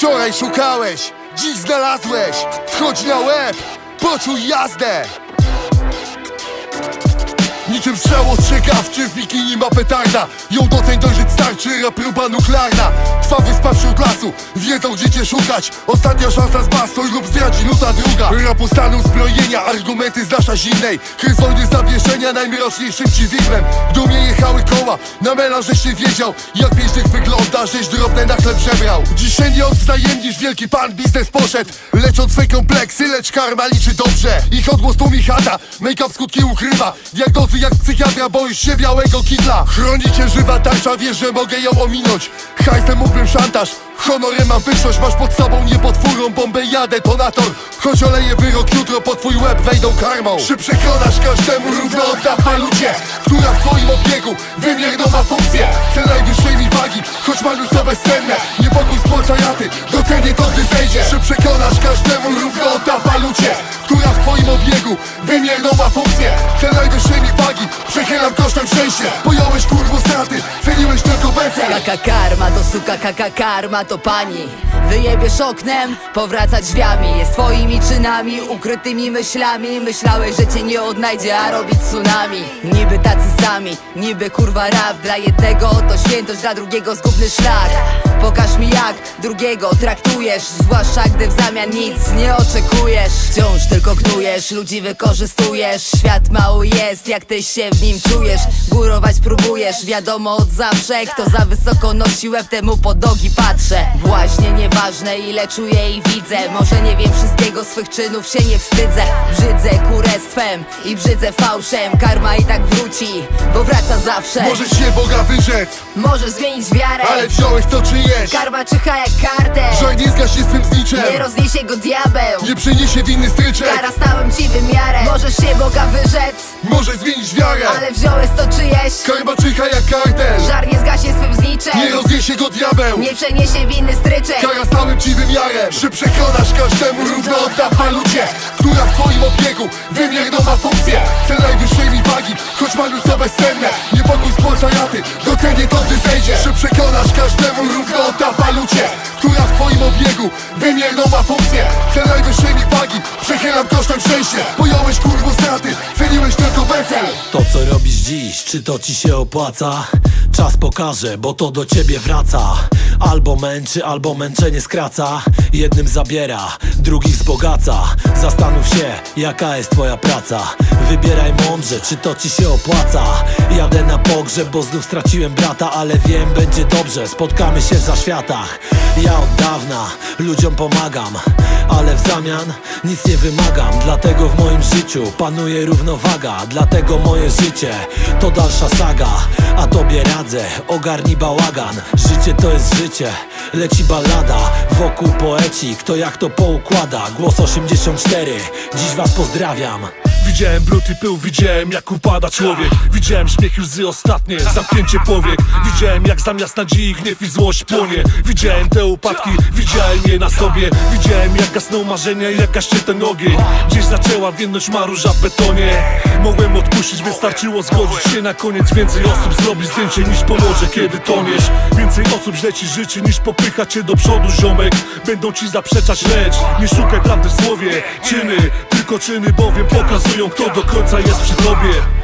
Wczoraj szukałeś, dziś znalazłeś. Wchodź na łeb, poczuj jazdę. Niczym strzał ostrzegawczy w bikini ma petarda. Ją doceń dojrzeć starczy, próba nuklearna lasu, wiedzą gdzie cię szukać. Ostatnia szansa z bastoj lub zdradzi nuta druga. Rapu stanu zbrojenia, argumenty z nasza zimnej wojny zawieszenia najmroczniejszym ci widmem W dumie jechały koła, na melanż żeś nie wiedział. Jak pięknych wygląda, żeś drobne na chleb żebrał Dzisiaj nie odwzajemnisz, wielki pan biznes poszedł. Lecząc swe kompleksy, lecz karma liczy dobrze. Ich odgłos tłumi chata, make-up skutki ukrywa. Diagnozy jak psychiatra, boisz się białego kitla Chroni cię żywa tarcza, wiesz, że mogę ją ominąć. Hajsem mógłbym szantaż, honorem mam wyższość Masz pod sobą nie pod furą, bombę ja detonator. Choć oleje wyrok, jutro po twój łeb wejdą karmą. Czy przekonasz każdemu równo odda walucie Która w twoim obiegu wymierną ma funkcję? Cel najwyższej mi wagi, choć mam już to bezcenne Niepokój spłacza raty, docenię to gdy zejdzie. Czy przekonasz każdemu równo odda walucie Która w twoim obiegu wymierną ma funkcję? Cel najwyższej mi wagi, przechylam kosztem szczęścia. Pojąłeś kurwo Kaka karma to suka, kaka karma to pani. Wyjebiesz oknem, powraca drzwiami Jest twoimi czynami, ukrytymi myślami. Myślałeś, że cię nie odnajdzie, a robi tsunami. Niby tacy sami, niby kurwa rap. Dla jednego to świętość, dla drugiego zgubny szlak Pokaż mi jak drugiego traktujesz Zwłaszcza gdy w zamian nic nie oczekujesz. Wciąż tylko knujesz, ludzi wykorzystujesz. Świat mały jest, jak ty się w nim czujesz. Górować próbujesz, wiadomo od zawsze. Kto za wysoko nosi łeb, temu pod nogi patrzę. Właśnie nieważne ile czuję i widzę. Może nie wiem wszystkiego, swych czynów się nie wstydzę. Brzydzę kurestwem i brzydzę fałszem. Karma i tak wróci, bo wraca zawsze. Możesz się Boga wyrzec, Możesz zmienić wiarę. ale wziąłeś to czyjeś Karma czyha jak kartę. Że nie zgaś się z tym zniczem Nie rozniesie go diabeł. Nie przyniesie winny stryczek Kara stałem ci wymiarę Możesz się Boga wyrzec. Może zmienić wiarę. Ale wziąłeś to czyjeś. Karma czyha jak kartel Żar nie zgaśnie swym zniczem Nie rozniesie go diabeł. Nie przeniesie winny stryczek Kara stałym ci wymiarem. Że przekonasz każdemu równo odda w walucie Która w twoim obiegu wymierną ma funkcję. Cel najwyższej mi wagi, choć mam już bezcenne obiegu wymierną ma funkcję. Cel najwyższej mi wagi, przechylam kosztem szczęścia. Pojąłeś kurwo straty, ceniłeś tylko becel. To co robisz dziś, czy to ci się opłaca? Czas pokaże, bo to do ciebie wraca. Albo męczy, albo męczenie skraca. Jednym zabiera, drugich wzbogaca. Zastanów się, jaka jest twoja praca. Wybieraj mądrze, czy to ci się opłaca. Jadę na pogrzeb, bo znów straciłem brata Ale wiem, będzie dobrze, spotkamy się w zaświatach. Ja od dawna ludziom pomagam Ale w zamian nic nie wymagam. Dlatego w moim życiu panuje równowaga. Dlatego moje życie to dalsza saga A tobie radzę, ogarnij bałagan. Życie to jest życie, leci ballada. Wokół poeci, kto jak to poukłada? Głos 84, dziś was pozdrawiam Widziałem brud i pył, widziałem jak upada człowiek. Widziałem śmiech i łzy ostatnie, zamknięcie powiek. Widziałem jak zamiast nadziei gniew i złość płonie. Widziałem te upadki, widziałem je na sobie. Widziałem jak gasną marzenia i jak gaście ten ogień Gdzieś zaczęła więdność maruża w betonie Mogłem odpuścić, wystarczyło zgodzić się na koniec. Więcej osób zrobi zdjęcie niż pomoże, kiedy toniesz. Więcej osób źle ci życzy niż popycha cię do przodu, ziomek. Będą ci zaprzeczać, lecz nie szukaj prawdy w słowie. Czyny, tylko czyny bowiem pokazują kto do końca jest przy tobie